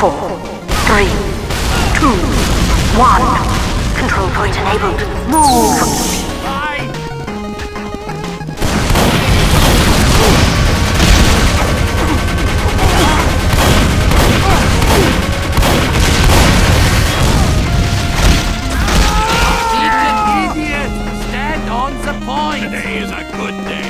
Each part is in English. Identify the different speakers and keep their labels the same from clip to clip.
Speaker 1: Four, three, two, one. Control point enabled. Move!
Speaker 2: Today is a good day.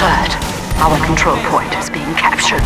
Speaker 1: Alert. Our control point is being captured.